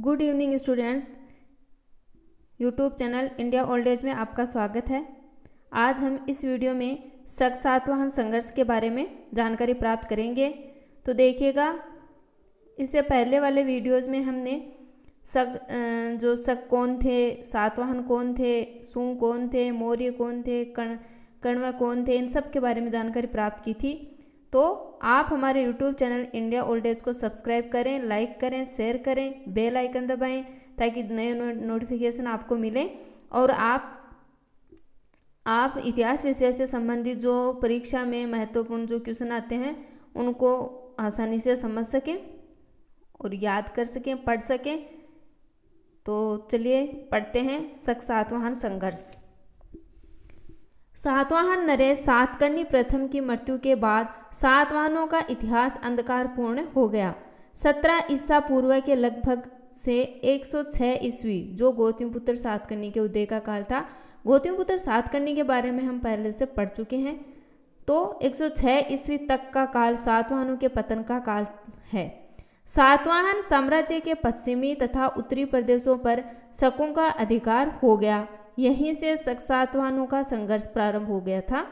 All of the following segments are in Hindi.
Good evening students. YouTube channel India old age में आपका स्वागत है। आज हम इस वीडियो में सक सातवाहन संघर्ष के बारे में जानकारी प्राप्त करेंगे। तो देखिएगा, इससे पहले वाले वीडियोस में हमने सक जो सक कौन थे, सातवाहन कौन थे, सूंग कौन थे, मौर्य कौन थे, कण, कण्व कौन थे, इन सब के बारे में जानकारी प्राप्त की थी। तो आप हमारे YouTube channel India old age को सब्सक्राइब करें लाइक करें शेयर करें बेल आइकन दबाएँ, ताकि नए नोटिफिकेशन आपको मिले। और आप आप इतिहास विषय से संबंधित जो परीक्षा में महत्वपूर्ण जो क्वेश्चन आते हैं, उनको आसानी से समझ सकें और याद कर सकें, पढ़ सकें। तो चलिए, पढ़ते हैं सातवाहन संघर्ष। सातवाहन नरेश सातकर्णी प्रथम की मृत्यु के बाद सातवाहनों का इतिहास अंधकारपूर्ण हो गया। सत्रह ईसा पूर्व के लगभग से 106 ईस्वी, जो गौतमपुत्र सातकर्णी के उदय का काल था। गौतमपुत्र सातकर्णी के बारे में हम पहले से पढ़ चुके हैं। तो 106 ईस्वी तक का काल सातवाहनों के पतन का काल है। सातवाहन साम्राज्य के पश्चिमी तथा उत्तरी प्रदेशों पर शकों का अधिकार हो गया। यहीं से सातवाहनों का संघर्ष प्रारंभ हो गया था।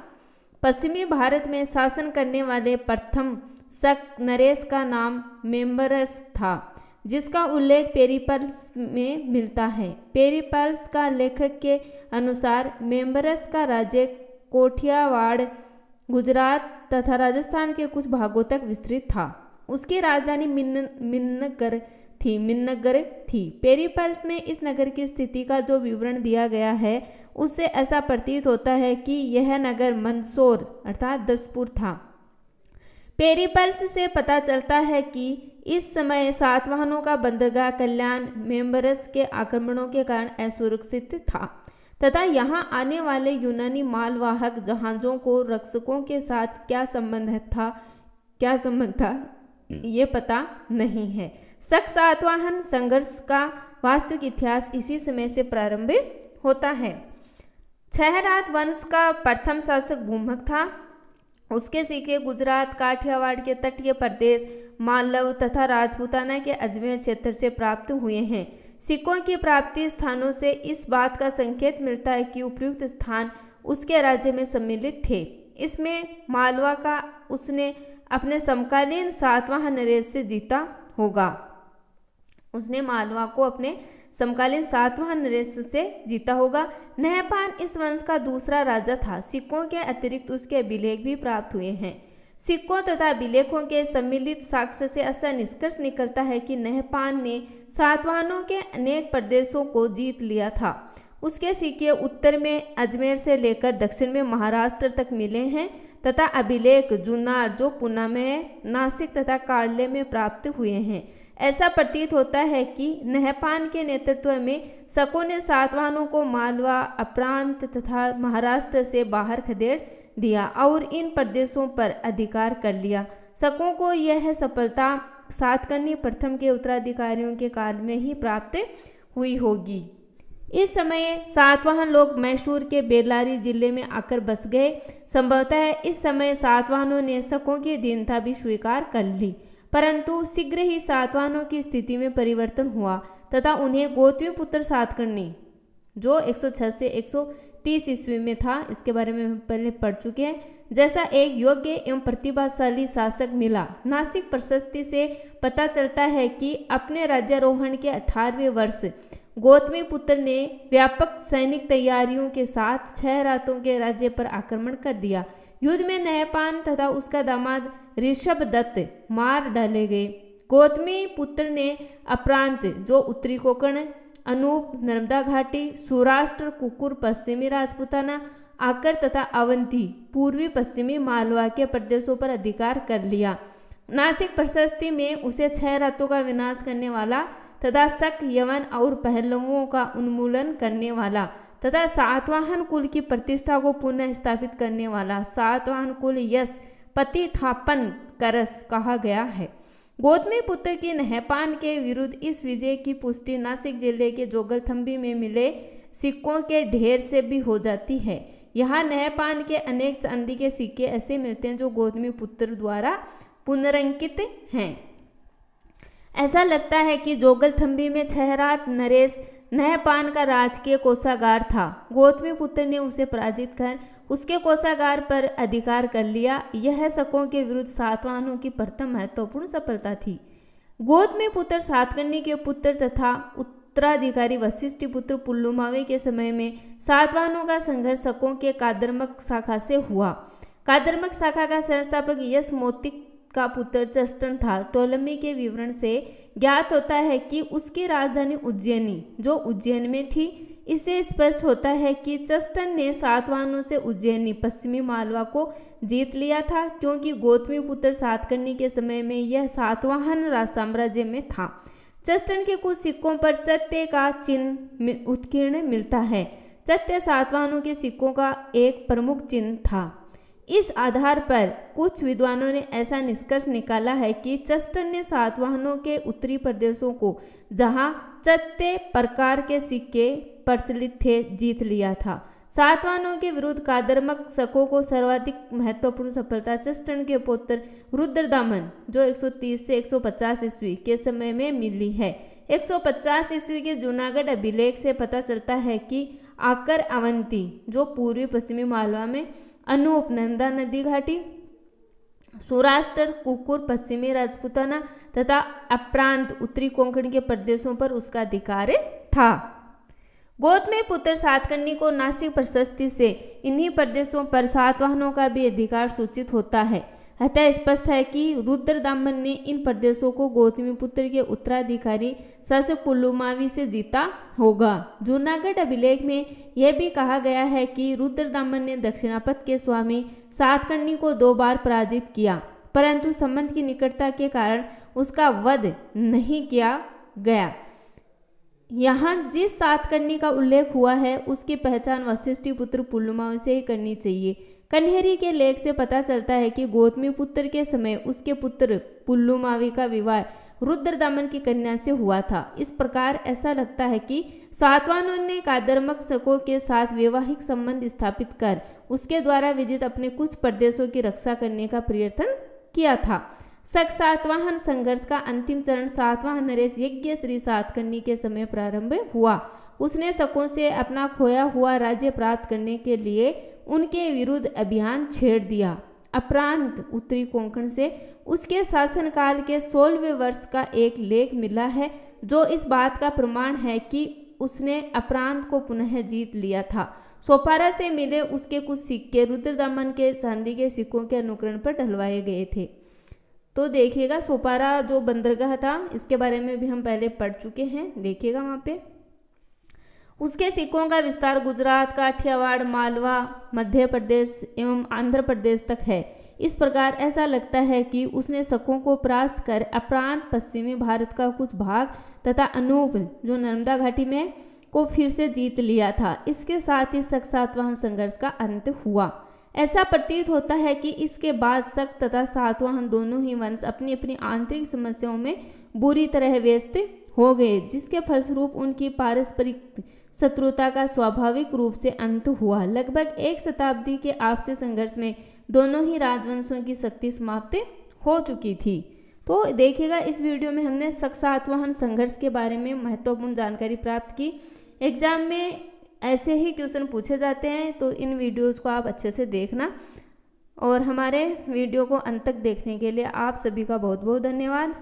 पश्चिमी भारत में शासन करने वाले प्रथम शक नरेश का नाम मेम्बरस था, जिसका उल्लेख पेरीपल्स में मिलता है। पेरीपल्स का लेखक के अनुसार मेम्बरस का राज्य कोठियावाड़, गुजरात तथा राजस्थान के कुछ भागों तक विस्तृत था। उसकी राजधानी मिन्न मिन्नगर थी, मिन्नगर थी। पेरीपल्स में इस नगर की स्थिति का जो विवरण दिया गया है, उससे ऐसा प्रतीत होता है कि यह नगर मंदसौर अर्थात दसपुर था। पेरीपल्स से पता चलता है कि इस समय सातवाहनों का बंदरगाह कल्याण, मेम्बरस के आक्रमणों के कारण असुरक्षित था। तथा यहाँ आने वाले यूनानी मालवाहक जहाज़ों को रक्षकों के साथ क्या संबंध था, क्या संबंध था, ये पता नहीं है। शक सातवाहन संघर्ष का वास्तविक इतिहास इसी समय से प्रारंभ होता है। छहरात वंश का प्रथम शासक भूमक था। उसके सीखे गुजरात, काठियावाड़ के तटीय प्रदेश, मालव तथा राजपूताना के अजमेर क्षेत्र से प्राप्त हुए हैं। सिक्कों की प्राप्ति स्थानों से इस बात का संकेत मिलता है कि उपयुक्त स्थान उसके राज्य में सम्मिलित थे। इसमें मालवा का उसने अपने समकालीन सातवाहन नरेश से जीता होगा। उसने मालवा को अपने समकालीन सातवां नरेश से जीता होगा। नहपान इस वंश का दूसरा राजा था। सिक्कों के अतिरिक्त उसके अभिलेख भी प्राप्त हुए हैं। सिक्कों तथा अभिलेखों के सम्मिलित साक्ष्य से ऐसा निष्कर्ष निकलता है कि नहपान ने सातवाहनों के अनेक प्रदेशों को जीत लिया था। उसके सिक्के उत्तर में, अजमेर से लेकर दक्षिण में महाराष्ट्र तक मिले हैं तथा अभिलेख, जुन्नार जो पुना में, नासिक तथा कार्ले में प्राप्त हुए हैं। ऐसा प्रतीत होता है कि नहपान के नेतृत्व में शकों ने सातवाहनों को मालवा, अप्रांत तथा महाराष्ट्र से बाहर खदेड़ दिया और इन प्रदेशों पर अधिकार कर लिया। शकों को यह सफलता सातकर्णी प्रथम के उत्तराधिकारियों के काल में ही प्राप्त हुई होगी। इस समय सातवाहन लोग मैसूर के बेलारी ज़िले में आकर बस गए। संभवतः इस समय सातवाहनों ने शकों की दीनता भी स्वीकार कर ली। परंतु शीघ्र ही सातवाहनों की स्थिति में परिवर्तन हुआ, तथा उन्हें गौतमी पुत्र सातकर्णी जो 106 से 130 ईस्वी में था, इसके बारे में हम पहले पढ़ चुके हैं। जैसा एक योग्य एवं प्रतिभाशाली शासक मिला, नासिक प्रशस्ति से पता चलता है कि अपने राज्यारोहण के अठारहवें वर्ष गौतमी पुत्र ने व्यापक सैनिक तैयारियों के साथ छह रातों के राज्य पर आक्रमण कर दिया। युद्ध में नहपान तथा उसका दामाद ऋषभ दत्त मार डाले गए। गौतमी पुत्र ने अपरांत जो उत्तरी कोकण, अनूप, नर्मदा घाटी, सौराष्ट्र, कुकुर, पश्चिमी राजपुताना आकर तथा अवंती, पूर्वी, पश्चिमी मालवा के प्रदेशों पर अधिकार कर लिया। नासिक प्रशस्ति में उसे छह रातों का विनाश करने वाला तथा शक यवन और पहलुओं का उन्मूलन करने वाला। तथा सातवाहन कुल की प्रतिष्ठा को पुनः स्थापित करने वाला सातवाहन कुल यश पतिथापन करस कहा गया है। गौतमी पुत्र की नहपान के विरुद्ध इस विजय की पुष्टि नासिक ज़िले के जोगलथम्बी में मिले सिक्कों के ढेर से भी हो जाती है। यहाँ नहपान के अनेक चांदी के सिक्के ऐसे मिलते हैं जो गौतमी पुत्र द्वारा पुनरंकित हैं। ऐसा लगता है कि जोगलथम्बी में छहरात नरेश नहपान का राजकीय कोषागार था। गौतमी पुत्र ने उसे पराजित कर उसके कोषागार पर अधिकार कर लिया। यह शकों के विरुद्ध सातवाहनों की प्रथम महत्वपूर्ण सफलता थी। गौतमी पुत्र सातकर्णी के पुत्र तथा उत्तराधिकारी वशिष्ठ पुत्र पुल्लुमावे के समय में सातवाहनों का संघर्ष शकों के कादर्मक शाखा से हुआ। कादर्मक शाखा का संस्थापक यश मोतिक का पुत्र चस्टन था। टोलमी के विवरण से ज्ञात होता है कि उसकी राजधानी उज्जैनी, जो उज्जैन में थी। इससे स्पष्ट होता है कि चस्टन ने सातवाहनों से उज्जैनी, पश्चिमी मालवा को जीत लिया था, क्योंकि गौतमी पुत्र सातकर्णी के समय में यह सातवाहन राज साम्राज्य में था। चस्टन के कुछ सिक्कों पर चत्य का चिन्ह उत्कीर्ण मिलता है। चत्य सातवाहनों के सिक्कों का एक प्रमुख चिन्ह था। इस आधार पर कुछ विद्वानों ने ऐसा निष्कर्ष निकाला है कि चस्टन ने सातवाहनों के उत्तरी प्रदेशों को, जहाँ चत्ते प्रकार के सिक्के प्रचलित थे, जीत लिया था। सातवाहनों के विरुद्ध कादरमक शकों को सर्वाधिक महत्वपूर्ण सफलता चस्टन के पुत्र रुद्रदामन, जो 130 से 150 ईस्वी के समय में मिली है। 150 ईस्वी के जूनागढ़ अभिलेख से पता चलता है कि आकर अवंती, जो पूर्वी पश्चिमी मालवा में अनूप नर्मदा नदी घाटी सौराष्ट्र कुकुर पश्चिमी राजपूताना तथा अप्रांत उत्तरी कोंकण के प्रदेशों पर उसका अधिकार था गोद में पुत्र सातकर्णी को नासिक प्रशस्ति से इन्हीं प्रदेशों पर सातवाहनों का भी अधिकार सूचित होता है अतः स्पष्ट है कि रुद्रदामन ने इन प्रदेशों को गौतमी पुत्र के उत्तराधिकारी सस पुल्लुमावी से जीता होगा। जूनागढ़ अभिलेख में यह भी कहा गया है कि रुद्रदामन ने दक्षिणापथ के स्वामी सातकर्णी को दो बार पराजित किया, परंतु संबंध की निकटता के कारण उसका वध नहीं किया गया। यहाँ जिस सातकर्णी का उल्लेख हुआ है, उसकी पहचान वशिष्ठी पुत्र पुल्लुमावी से ही करनी चाहिए। कन्हेरी के लेख से पता चलता है कि गौतमी पुत्र के समय उसके पुत्र पुल्लुमावी का विवाह रुद्रदामन की कन्या से हुआ था। इस प्रकार ऐसा लगता है कि सातवानों ने कादरमक शकों के साथ वैवाहिक संबंध स्थापित कर, उसके द्वारा विजित अपने कुछ प्रदेशों की रक्षा करने का प्रयत्न किया था। सक सातवाहन संघर्ष का अंतिम चरण सातवाहन नरेश यज्ञ श्री सातकर्णी के समय प्रारंभ हुआ। उसने शकों से अपना खोया हुआ राज्य प्राप्त करने के लिए उनके विरुद्ध अभियान छेड़ दिया। अपरांत उत्तरी कोंकण से उसके शासनकाल के सोलहवें वर्ष का एक लेख मिला है, जो इस बात का प्रमाण है कि उसने अपरांत को पुनः जीत लिया था। सोपारा से मिले उसके कुछ सिक्के रुद्रदमन के चांदी के सिक्कों के अनुकरण पर ढलवाए गए थे। तो देखिएगा, सोपारा जो बंदरगाह था, इसके बारे में भी हम पहले पढ़ चुके हैं, देखिएगा वहाँ पे। उसके सिक्कों का विस्तार गुजरात, काठियावाड़, मालवा, मध्य प्रदेश एवं आंध्र प्रदेश तक है। इस प्रकार ऐसा लगता है कि उसने शकों को परास्त कर अप्रांत पश्चिमी भारत का कुछ भाग तथा अनूप जो नर्मदा घाटी में को फिर से जीत लिया था। इसके साथ ही शक सातवाहन संघर्ष का अंत हुआ। ऐसा प्रतीत होता है कि इसके बाद शक तथा सातवाहन दोनों ही वंश अपनी अपनी आंतरिक समस्याओं में बुरी तरह व्यस्त हो गए, जिसके फलस्वरूप उनकी पारस्परिक शत्रुता का स्वाभाविक रूप से अंत हुआ। लगभग एक शताब्दी के आपसी संघर्ष में दोनों ही राजवंशों की शक्ति समाप्त हो चुकी थी। तो देखिएगा, इस वीडियो में हमने सातवाहन संघर्ष के बारे में महत्वपूर्ण जानकारी प्राप्त की। एग्ज़ाम में ऐसे ही क्वेश्चन पूछे जाते हैं तो इन वीडियोज़ को आप अच्छे से देखना। और हमारे वीडियो को अंत तक देखने के लिए आप सभी का बहुत बहुत धन्यवाद।